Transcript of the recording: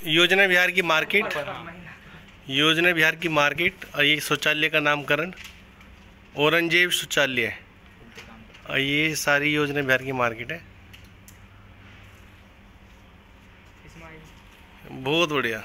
योजना बिहार की मार्केट। योजना बिहार की मार्केट और ये शौचालय का नामकरण। औरंगज़ेब शौचालय। और ये सारी योजना बिहार की मार्केट है। बहुत बढ़िया।